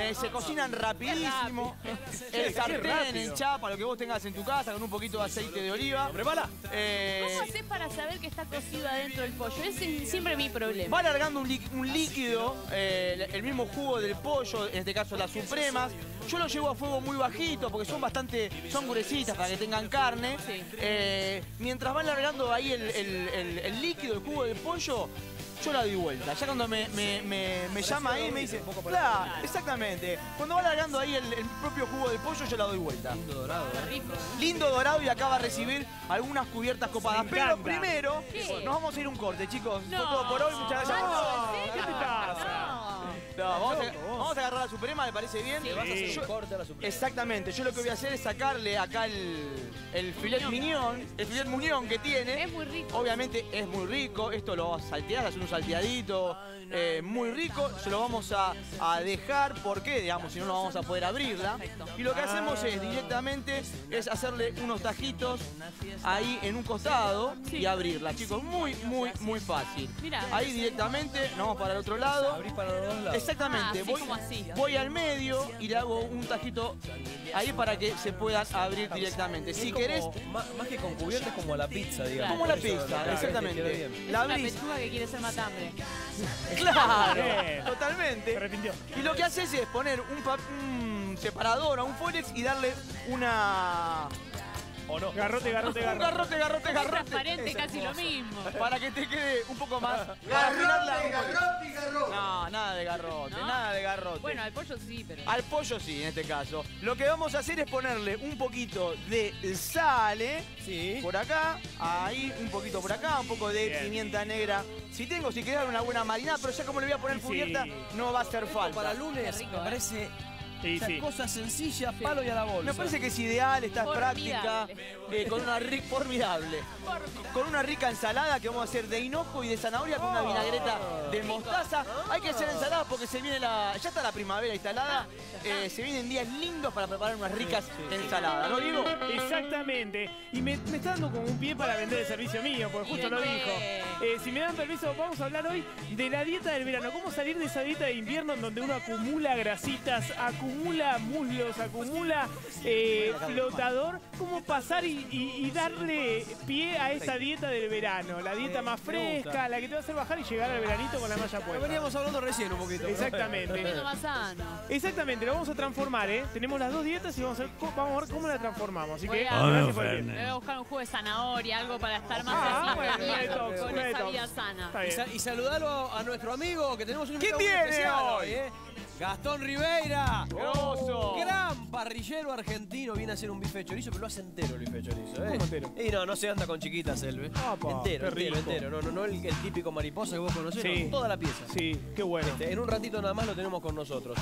Eh, se cocinan rapidísimo. El sartén en chapa, lo que vos tengas en tu casa, con un poquito de aceite de oliva. ¿Prepara? Eh, ¿Cómo haces para saber que está cocido adentro del pollo? Ese es siempre mi problema. Va alargando un, lí- un líquido, eh, el mismo jugo del pollo, en este caso las supremas. Yo lo llevo a fuego muy bajito porque son bastante, son gruesitas para que tengan carne. Sí. Mientras va alargando ahí el, el- el- el líquido, el jugo del pollo, yo la doy vuelta. Ya cuando me, me- me- me llama ahí me dice, claro, exactamente. Cuando va alargando ahí el, el propio jugo del pollo, yo la doy vuelta. Rico. Lindo dorado y acá va a recibir algunas cubiertas copadas. Pero primero, ¿Qué? nos vamos a ir un corte, chicos. Fue No. todo por hoy, muchas gracias. No, ¿en ¿Qué te pasa? No, vamos, a, Loco, vos. vamos a agarrar la Suprema, ¿le parece bien? Sí. Vas a hacer un corte a la suprema. Exactamente, yo lo que voy a hacer es sacarle acá el, el filet mignon, el filet mignon que tiene. Es muy rico. Obviamente es muy rico, esto lo salteás, hacer un salteadito, eh, muy rico. Se lo vamos a, a dejar, porque digamos, si no, no vamos a poder abrirla. Y lo que hacemos es directamente es hacerle unos tajitos ahí en un costado y abrirla, chicos. Muy, muy, muy fácil. Mirá. Ahí directamente, nos vamos para el otro lado. Abrís para los dos lados. Exactamente, Ah, así voy, como así. voy al medio y le hago un tajito ahí para que se puedan abrir directamente. Si querés, Más, más que con cubierta, es como la pizza, digamos. como la pizza, exactamente. La abrís, pechuga que quiere ser matambre. claro, Bien. Se totalmente. arrepintió. Y lo que haces es poner un, pa- un separador a un Forex y darle una... ¿O no? Garrote, garrote, Un garrote. garrote, garrote, Es garrote. transparente, casi lo mismo. Para que te quede un poco más... Afinarla un poquito. No, nada de garrote, ¿No? nada de garrote. Bueno, al pollo sí, pero. Al pollo sí, en este caso. Lo que vamos a hacer es ponerle un poquito de sal, ¿eh? Sí. Por acá, ahí, un poquito por acá, un poco de Bien. pimienta negra. Si tengo, si queda una buena marinada, pero ya como le voy a poner Sí. cubierta, no va a hacer falta. Para lunes, me ¿eh? parece Sí, o sea, sí. cosa sencilla, palo y a la bolsa. Me parece que es ideal, está es práctica, eh, con una rica, formidable, con una rica ensalada que vamos a hacer de hinojo y de zanahoria con una vinagreta de mostaza. Hay que hacer ensalada porque se viene la, ya está la primavera instalada, eh, se vienen días lindos para preparar unas ricas ensaladas, ¿no digo? Exactamente. Y me, me está dando como un pie para vender el servicio mío, porque justo ¿Y de lo dijo. Eh, si me dan permiso, vamos a hablar hoy de la dieta del verano. ¿Cómo salir de esa dieta de invierno en donde uno acumula grasitas, acumula muslos, acumula eh, flotador? ¿Cómo pasar y, y- y darle pie a esa dieta del verano? La dieta más fresca, la que te va a hacer bajar y llegar al veranito con la malla Lo puesta. veníamos hablando recién un poquito. Exactamente. Exactamente, lo vamos a transformar, ¿eh? Tenemos las dos dietas y vamos a ver, cómo- vamos a ver cómo la transformamos. Así que, Voy a- gracias por el pie. Me voy a buscar un jugo de zanahoria, algo para estar más Ah, bueno, con una esa vida sana. Y, y saludalo a nuestro amigo que tenemos un ¿Quién invitado viene especial hoy? ¿eh? Gastón Ribeira. Gran parrillero argentino. Viene a hacer un bife de chorizo, pero lo hace entero el bife de chorizo. ¿eh? Y no, no se anda con chiquitas él, ¿eh? Apa, entero, qué entero, rico. entero. No, no, no el, el típico mariposa que vos conocés, Sí. no, toda la pieza. Sí, qué bueno. Este, En un ratito nada más lo tenemos con nosotros.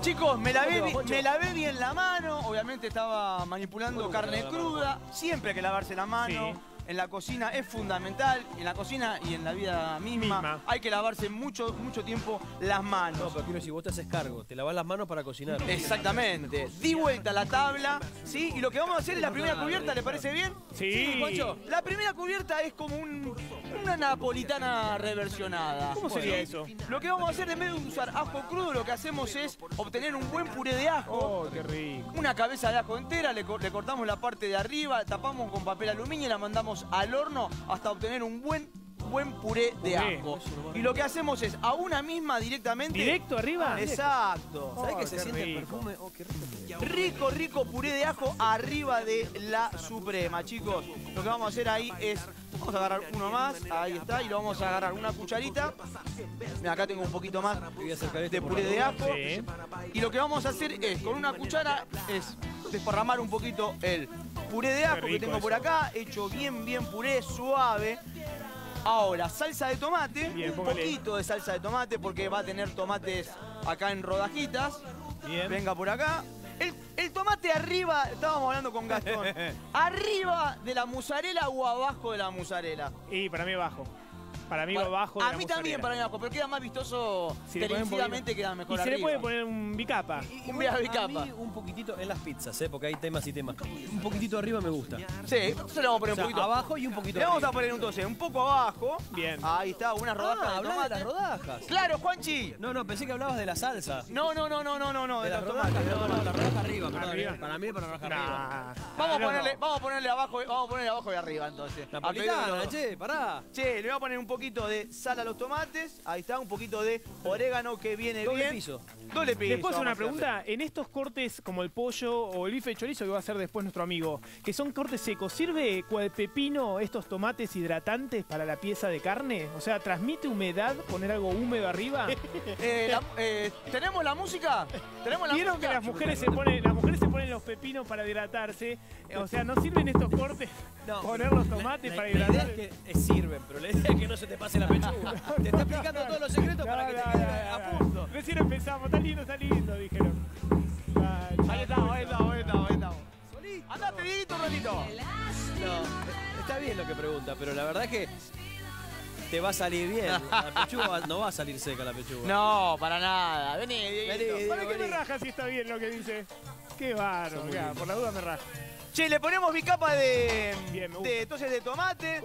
Chicos, me lavé, ¿Cómo te va, bi- Poncho? me lavé bien la mano, obviamente estaba manipulando ¿Cómo carne la cruda, siempre hay que lavarse la mano. Sí. En la cocina es fundamental, en la cocina y en la vida misma, Misma. hay que lavarse mucho, mucho tiempo las No, manos. pero quiero decir, vos te haces cargo. Te lavas las manos para cocinar. Exactamente. Di vuelta la tabla, ¿sí? Y lo que vamos a hacer es la primera cubierta, ¿le parece bien? Sí. Poncho. La primera cubierta es como un- una napolitana reversionada. ¿Cómo sería eso? Lo que vamos a hacer, en vez de usar ajo crudo, lo que hacemos es obtener un buen puré de ajo. Oh, qué rico. Una cabeza de ajo entera, le, co- le cortamos la parte de arriba, tapamos con papel aluminio y la mandamos al horno hasta obtener un buen, buen puré de Puré. ajo. Y lo que hacemos es a una misma directamente. ¿Directo arriba? Exacto. ¿Sabés Oh, que se qué siente el rico. perfume? Oh, qué rico. Rico, rico puré de ajo arriba de la suprema, chicos. Lo que vamos a hacer ahí es, vamos a agarrar uno más, ahí está, y lo vamos a agarrar una cucharita. Mira, acá tengo un poquito más este de puré de ajo. Sí. Y lo que vamos a hacer es, con una cuchara, es desparramar un poquito el puré de ajo que tengo por acá, hecho bien, bien puré, suave. Ahora, salsa de tomate, Bien, un póngale. poquito de salsa de tomate porque va a tener tomates acá en rodajitas. Bien. Venga por acá. El, el tomate arriba, estábamos hablando con Gastón, arriba de la musarela o abajo de la musarela. Y para mí bajo. Para mí va abajo de A la mí también para mí abajo, pero queda más vistoso Si un televisivamente, queda mejor Y se le puede poner un bicapa. Y- Un igual viaje a capa. mí un poquitito en las pizzas, ¿eh? porque hay temas y temas. Un poquitito arriba me gusta. Sí, entonces le vamos a poner O sea, un poquito. abajo y un poquito Le vamos a poner entonces un poco abajo. Bien. Ahí está, unas rodajas Ah, de hablás tomate. de las rodajas. Claro, Juanchi. No, no, pensé que hablabas de la salsa. No, no, no, no, no, no, no, De de las rodajas, tomates. no, no, la rodaja arriba, perdón. Arriba. eh. Para mí, para la rodaja arriba. Nah. Vamos a ponerle, vamos a ponerle abajo, vamos a ponerle abajo y arriba entonces. A pedido de Napolitana, los- che, pará. Che, le voy a poner un poquito de sal a los tomates. Ahí está, un poquito de orégano que viene Doble bien. piso. Doble piso. Después una pregunta, en estos cortes como el pollo o el bife de chorizo que va a hacer después nuestro amigo, que son cortes secos, ¿sirve cual pepino estos tomates hidratantes para la pieza de carne? O sea, ¿transmite humedad poner algo húmedo arriba? Eh, la- eh, ¿Tenemos la música? ¿Tenemos la ¿Vieron que música? las mujeres se ponen, las mujeres se ponen los pepinos para hidratarse? O sea, ¿no sirven estos cortes No, poner los tomates la, para la idea hidratar? es que eh, sirven, pero la idea es que no se te pase la pechuga. te está explicando todos los secretos para que te quede no, no, a no. punto. Recién empezamos, está lindo, está lindo, dijeron. Ah, Ahí estamos, ahí estamos, ahí estamos, ahí estamos. Andate, Dieguito, un ratito. No, está bien lo que pregunta, pero la verdad es que te va a salir bien. La pechuga no va a salir seca la pechuga. No, para nada. Vení, Dieguito. Vení. ¿Para qué me vení. raja si está bien lo que dice? Qué bárbaro, lindos. por la duda me raja. Che, le ponemos mi capa de, Bien, me de entonces de tomate,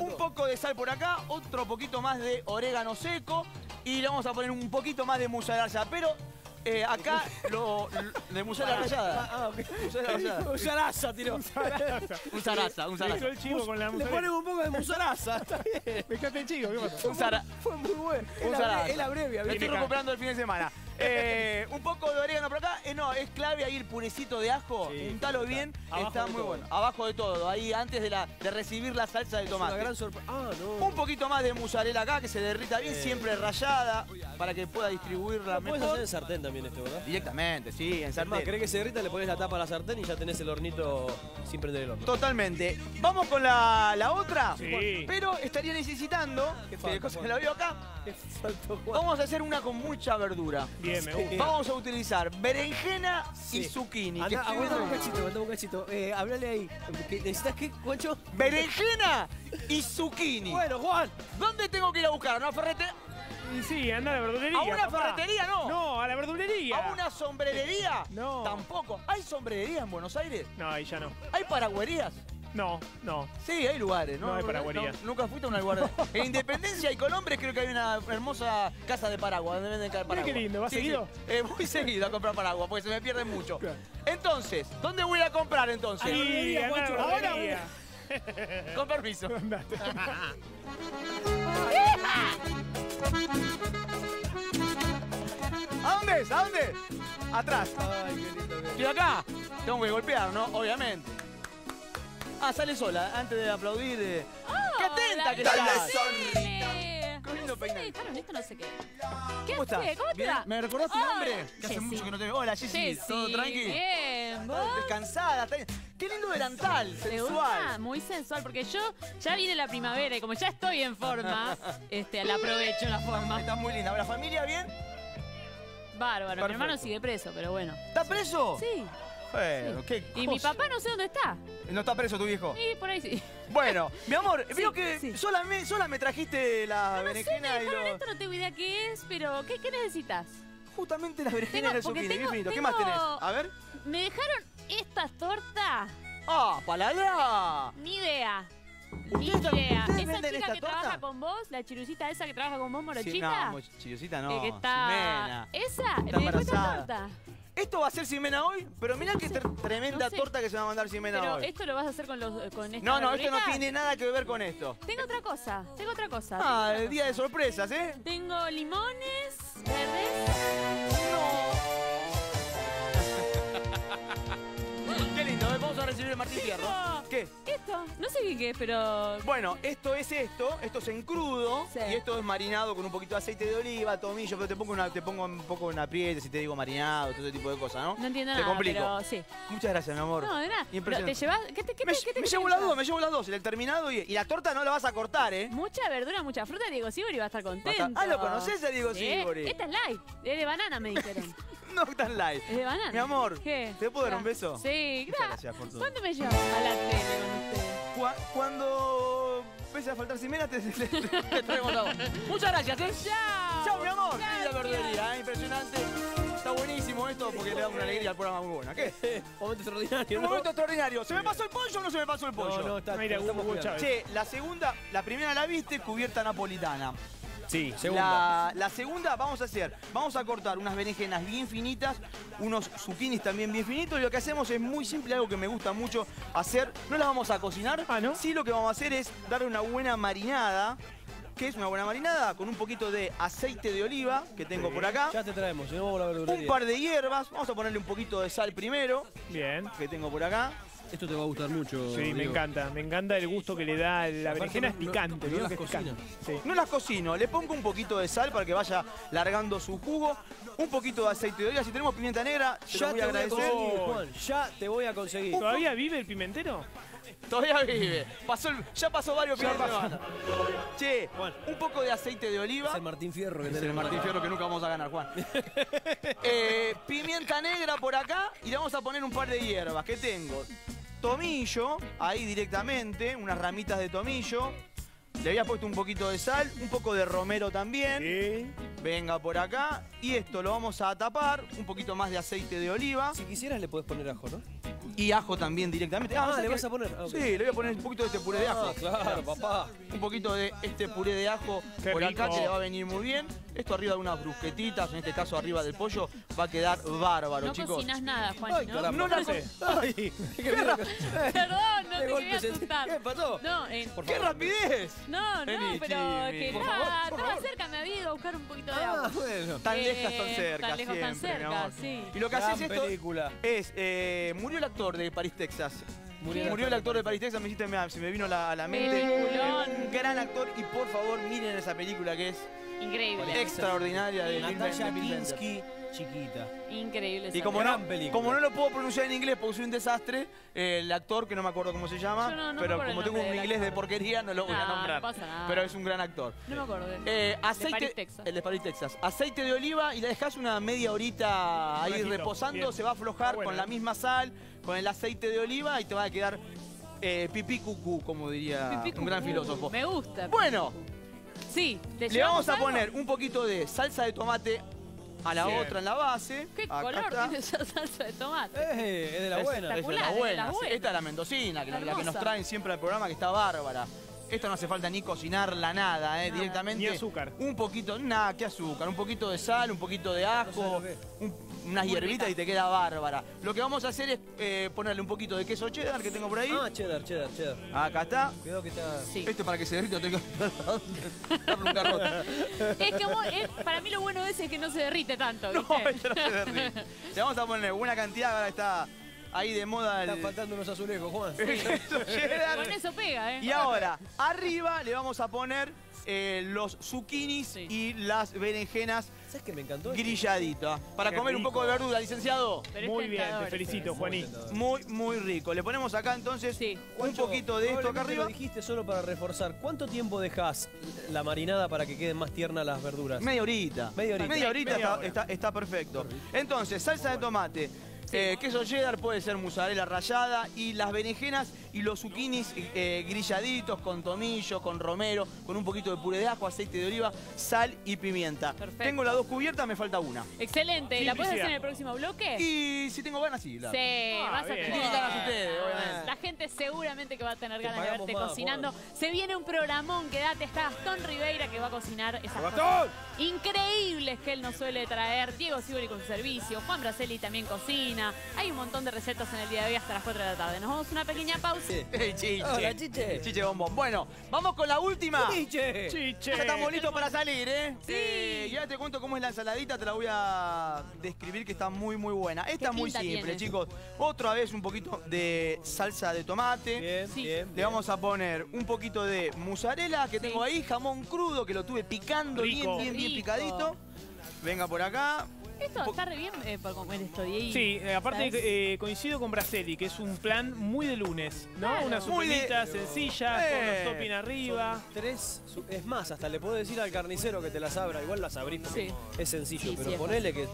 un poco de sal por acá, otro poquito más de orégano seco y le vamos a poner un poquito más de mozzarella, pero eh, acá lo, lo- de mozzarella rallada. Ah, ok. Mozzarella rallada. Musaraza, tiró. Un zaraza, un Me zaraza. el chivo con la Le ponen un poco de musaraza, está bien. Me echaste el chivo, ¿qué? Un zara- Fue muy bueno. Es la, bre- es la brevia, Me ¿viste? estoy recuperando el fin de semana. Eh, un poco de orégano por acá. Eh, no, es clave ahí el purecito de ajo. Sí, Untalo bien. Abajo está muy todo. bueno. Abajo de todo. Ahí antes de, la, de recibir la salsa de Es una tomate. gran sorpresa. Ah, no. Un poquito más de mozzarella acá que se derrita bien, Eh. siempre rallada, para que pueda distribuirla Lo puedes mejor. hacer en sartén también esto, ¿verdad? Directamente, sí, en sartén. querés que se derrita, le pones la tapa a la sartén y ya tenés el hornito sin prender el horno. Totalmente. Vamos con la, la otra. Sí. Pero estaría necesitando, ¿Qué que falta, la veo acá, vamos a hacer una con mucha verdura. Bien, me Sí. gusta. Vamos a utilizar berenjena y zucchini. Que aguantame un cachito, aguantame un cachito. Eh, hablale ahí. ¿Qué- ¿Necesitas qué, Juancho? Berenjena y zucchini. Bueno, Juan. ¿Dónde tengo que ir a buscar? ¿A una ferretería? Y sí, anda a la verdulería. ¿A una papá. ferretería? No. No, a la verdulería. ¿A una sombrerería? No. Tampoco. ¿Hay sombrerería en Buenos Aires? No, ahí ya no. ¿Hay paragüerías? No, no. Sí, hay lugares, ¿no? No hay paragüerías. No, Nunca fuiste a un lugar. de- En Independencia y Colombres creo que hay una hermosa casa de paraguas donde venden paraguas. qué lindo, ¿vas Sí, seguido? sí. Eh, voy seguido a comprar paraguas porque se me pierden mucho. Entonces, ¿dónde voy a comprar entonces? Sí, anda a la Juancho, ahora. Con permiso. ¿A dónde es? ¿A dónde? Atrás. Ay, qué lindo que Estoy acá. Tengo que golpear, ¿no? Obviamente. Ah, sale sola, antes de aplaudir. eh. ¡Qué atenta que estás! Qué lindo no sé, peinado. dejaron esto, no sé qué. ¿Qué ¿Cómo estás? ¿Cómo te. ¿Me recordaste mi Hola, nombre? Que hace mucho que no te veo. Hola, Jessy. ¿Todo tranqui? Bien, ¿vos? Descansada. está- Qué lindo delantal, sensual. Muy sensual, porque yo ya viene la primavera y como ya estoy en forma, este, la aprovecho la forma. Está muy linda. ¿La familia bien? Bárbaro, mi hermano sigue preso, pero bueno. ¿Está preso? Sí. Bueno, sí. qué Y mi cosa. papá no sé dónde está. ¿No está preso tu viejo? Y por ahí sí. Bueno, mi amor, Sí, veo que sí. sola, me, sola me trajiste la No sé, me berenjena y dejaron lo... esto, no tengo idea qué es, pero ¿qué, qué necesitas? Justamente la berenjena Tengo- y el porque zucchini, tengo- infinito. ¿Qué tengo- más tenés? A ver. ¿Me dejaron esta torta? ¡Ah, palala! Ni idea. Ni ¿Ustedes- idea. Esa chica esta que torta? trabaja con vos, la chirucita esa que trabaja con vos, Sí, morochita. no, mo- chillucita no. eh, que está. Ximena. Esa, Está me dejó esta torta. Esto va a ser Ximena hoy, pero mirá qué tre- tremenda no sé. torta que se va a mandar Ximena Pero hoy. esto lo vas a hacer con los con esta No, no, esto no tiene nada que ver con esto. Tengo otra cosa, tengo otra cosa. Ah, el día de sorpresas, ¿eh? Tengo limones verdes. Qué lindo, ¿eh? vamos a recibir el Martín Fierro. ¿Qué? Esto, no sé qué, es, pero Bueno, esto es esto, esto es en crudo Sí. y esto es marinado con un poquito de aceite de oliva, tomillo, pero te pongo, una, te pongo un poco en apriete si te digo marinado, todo ese tipo de cosas, ¿no? no entiendo Te nada, complico. pero sí. Muchas gracias, mi amor. No, de nada. Impresionante. ¿Te llevas? ¿Qué te, qué me te, qué te me qué llevo las dos, me llevo las dos, el terminado y, y la torta no la vas a cortar, ¿eh? Mucha verdura, mucha fruta, Diego Sibori va a estar contento. Ah, ¿lo conoces a Diego Sí. Sibori? Esta es light, es de banana, me dijeron. No tan light. Es de banana. Mi amor, ¿Qué? ¿te puedo dar un beso? Sí, gracias por todo. ¿Cuándo me llevas a la tele con usted? Cua- Cuando empiece a faltar Ximena, te, te, te- te traemos a vos. Muchas gracias, ¿eh? ¡Chao! Chao, mi amor. Linda Gracias. verdulería, ¿eh? impresionante. Está buenísimo esto porque le da una alegría al programa muy buena. ¿Qué? Momento extraordinario. Un ¿no? momento extraordinario. ¿Se me pasó el pollo o no se me pasó el pollo? No, no, está, Mira, Hugo. Chávez. Che, la segunda, la primera la viste, cubierta napolitana. Sí, segunda. La, la segunda vamos a hacer, vamos a cortar unas berenjenas bien finitas, unos zucchinis también bien finitos y lo que hacemos es muy simple, algo que me gusta mucho hacer. No las vamos a cocinar, Ah, ¿no? sí lo que vamos a hacer es darle una buena marinada. ¿Qué es una buena marinada? Con un poquito de aceite de oliva que tengo por acá. Ya te traemos, si no vamos a la Un par de hierbas, vamos a ponerle un poquito de sal primero, Bien. que tengo por acá. Esto te va a gustar mucho. Sí, me encanta. Me encanta el gusto que le da la berenjena. Es no- no- picante, no veo las cocina. Sí. No las cocino, le pongo un poquito de sal para que vaya largando su jugo, un poquito de aceite de oliva. Si tenemos pimienta negra, te Ya voy te voy a conseguir, Juan. Ya te voy a conseguir. ¿Todavía vive el pimentero? Todavía vive. Pasó el- ya pasó varios fines de semana. Che, Juan. un poco de aceite de oliva. Es el Martín Fierro que Es el Martín. Fierro que nunca vamos a ganar, Juan. Eh, pimienta negra por acá y le vamos a poner un par de hierbas que tengo. Tomillo, ahí directamente, unas ramitas de tomillo. Le había puesto un poquito de sal, un poco de romero también. Sí. Venga por acá. Y esto lo vamos a tapar, un poquito más de aceite de oliva. Si quisieras le podés poner ajo, ¿no? Y ajo también directamente. Ah, sea ¿le que- vas a poner? Ah, ok. Sí, le voy a poner un poquito de este puré de ajo. Ah, claro, papá. Un poquito de este puré de ajo Qué por acá rico. que le va a venir muy bien. Esto arriba de unas brusquetitas, en este caso arriba del pollo, va a quedar bárbaro, No chicos. cocinas nada, Ay, Juan, ¿no? caramba. No la. Ay, qué Perdón, no te quería asustar. ¿Qué pasó? No, eh, Por ¡Qué favor. rapidez! no, no, Vení, pero que Por nada, favor, estaba favor. cerca, me había ido a buscar un poquito de Ah, agua. bueno. Tan Eh, lejas, tan cerca, tan lejos, tan siempre, mi cerca, sí. Y lo que haces esto película. es, eh, murió el actor de París, Texas. Murió, el actor de París, Texas, me hiciste, me- se me vino la- a la mente. Un gran actor y por favor miren esa película que es Increíble. extraordinaria de Natalia chiquita. Increíble. Y como Gran no, película. como no lo puedo pronunciar en inglés porque soy un desastre, eh, el actor, que no me acuerdo cómo se llama, Yo no- no me pero acuerdo como el tengo un nombre del inglés de actor. porquería, no lo voy a No, no nombrar. pasa nada. Pero es un gran actor. No me acuerdo. Eh, aceite, París, Texas. El de París, Texas. Aceite de oliva y la dejas una media horita ahí reposando, bien. se va a aflojar Está bueno, con la eh. misma sal, con el aceite de oliva y te va a quedar eh, pipí cucú, como diría Pipí un gran cucú. filósofo. Me gusta. Bueno, Sí, ¿te le vamos a poner un poquito de salsa de tomate a la Bien. otra en la base. ¿Qué Acá color está. tiene esa salsa de tomate? Eh, es de la Es- buena. Es de Espectacular, la es de buena. sí. Esta es la mendocina, que la, la que nos Hermosa. traen siempre al programa, que está bárbara. Esto no hace falta ni cocinarla, nada, ¿eh? Nada. directamente. Ni azúcar. Un poquito, nada, ¿qué azúcar? Un poquito de sal, un poquito de ajo, lo que es. un- unas Muy hierbitas rica. y te queda bárbara. Lo que vamos a hacer es eh, ponerle un poquito de queso cheddar que tengo por ahí. Ah, cheddar, cheddar, cheddar. Acá está. Cuidado que está. Sí. Esto para que se derrita tengo que darle un garrote. Es que vos- es- para mí lo bueno de ese es que no se derrite tanto, No, ¿viste? esto no se derrite. Le vamos a poner buena cantidad, ahora está ahí de moda el Están faltando unos azulejos, Juan. Con eso pega, ¿eh? Y ahora, arriba le vamos a poner eh, los zucchinis Sí. y las berenjenas ¿Sabes qué me encantó? grilladitas. Para Qué comer un poco de verdura, licenciado. Pero Muy bien, te felicito, Juaní. Muy, muy rico. Le ponemos acá entonces Sí. un Juancho, poquito de esto acá arriba. Lo dijiste solo para reforzar. ¿Cuánto tiempo dejas la marinada para que queden más tiernas las verduras? Media horita. Media horita. Media horita Media está, hora. está- está perfecto. Entonces, salsa de tomate. Eh, queso cheddar puede ser mozzarella rallada y las berenjenas y los zucchinis eh, grilladitos con tomillo, con romero, con un poquito de puré de ajo, aceite de oliva, sal y pimienta. Perfecto. Tengo las dos cubiertas, me falta una. Excelente. ¿La puedes hacer en el próximo bloque? Y si tengo ganas, sí. la- Sí, Ah, vas a bien. tener. Tienen ganas ustedes, obviamente. La gente seguramente que va a tener Te ganas de verte más, cocinando. Se viene un programón, quédate, está Gastón Ribeira que va a cocinar esas cosas ¡Gastón! increíbles que él nos suele traer. Diego Sibori con su servicio, Juan Braceli también cocina. Hay un montón de recetas en el día de hoy hasta las 4 de la tarde. Nos vamos a una pequeña pausa. Sí. Ey, chiche. Hola, chiche. Chiche bombón. Bueno, vamos con la última. ¡Chiche! Chiche. Ya estamos listos para salir, ¿eh? Sí. Eh, y ahora te cuento cómo es la ensaladita, te la voy a describir que está muy, muy buena. Esta es muy simple, tiene? chicos. Otra vez un poquito de salsa de tomate. Bien, Sí. bien. Le vamos a poner un poquito de mozzarella que Sí. tengo ahí, jamón crudo que lo tuve picando Rico. bien, bien, bien Rico. picadito. Venga por acá. Esto está re bien eh, para comer esto, Diego. Sí, eh, aparte eh, coincido con Braceli, que es un plan muy de lunes, ¿no? Claro. Una Muy de- sopita sencilla, Eh. con los topping arriba. Tres, su- es más, hasta le puedo decir al carnicero que te las abra. Igual las abrís porque Sí. es sencillo, Sí, pero sí, es ponele que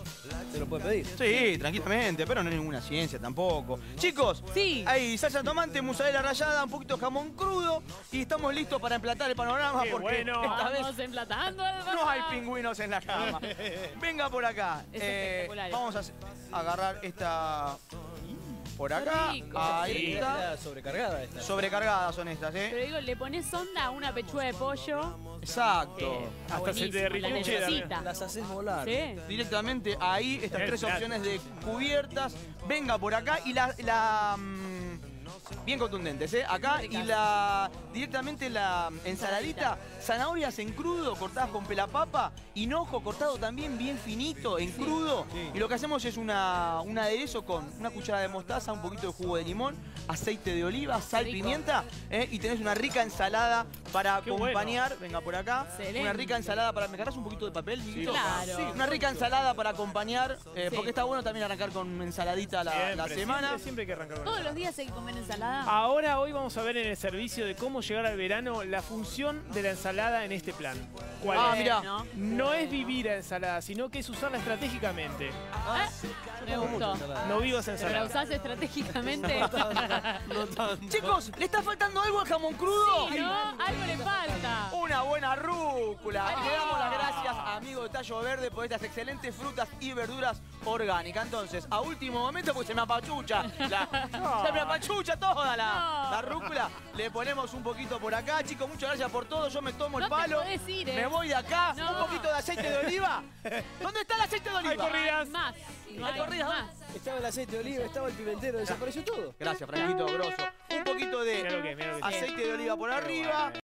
te lo puede pedir. Sí, tranquilamente, pero no es ninguna ciencia tampoco. Chicos, Sí. hay salsa de tomate, mozzarella rallada, un poquito de jamón crudo y estamos listos para emplatar el panorama Qué porque bueno. esta vez Vamos emplatando el no hay pingüinos en la cama. Venga por acá. Es Eh, espectacular. vamos a agarrar esta por acá. rico. Ahí Sí, está. sobrecargada esta. Sobrecargadas son estas, Pero ¿eh? digo, le pones onda a una pechuga de pollo. Exacto. está Hasta se te un cheddar, necesita. Las haces volar. Sí. Directamente ahí, estas Es tres claro. opciones de cubiertas. Venga por acá y la. la, mm, bien contundentes, ¿eh? Acá y la. Directamente la ensaladita. Zanahorias en crudo, cortadas con pelapapa. Hinojo cortado también bien finito, en crudo. Y lo que hacemos es una, un aderezo con una cucharada de mostaza, un poquito de jugo de limón, aceite de oliva, sal, pimienta. ¿eh? Y tenés una rica ensalada para Qué bueno. acompañar. Venga por acá. Excelente. Una rica ensalada para. ¿Me agarras un poquito de papel, Dieguito? Claro. Una rica ensalada para acompañar, eh, Sí. porque está bueno también arrancar con ensaladita la, Siempre, la semana. Siempre, siempre hay que arrancar con Todos los días hay que comer ensalada. Ahora, hoy vamos a ver en el servicio de cómo llegar al verano la función de la ensalada en este plan. ¿Cuál Ah, es? mirá. ¿no? No es vivir a ensalada, sino que es usarla estratégicamente. Ah, me gustó. ensalada. No vivas Pero la ensalada. usás estratégicamente. No tanto. Chicos, ¿le está faltando algo al jamón crudo? Sí, ¿no? Algo Y le damos las gracias, amigo de Tallo Verde, por estas excelentes frutas y verduras orgánicas. Entonces, a último momento, pues se me apachucha. la- se me apachucha toda la, No. la rúcula. Le ponemos un poquito por acá. Chicos, muchas gracias por todo. Yo me tomo el No te palo. podés ir, ¿eh? Me voy de acá. No. Un poquito de aceite de oliva. ¿Dónde está el aceite de Hay oliva? corridas. Más. No Hay hay corridas, más. Estaba el aceite de oliva, estaba el pimentero, desapareció todo. Gracias, Franquito Grosso. Un poquito Mira lo que de es, mira lo que es. aceite de oliva por arriba.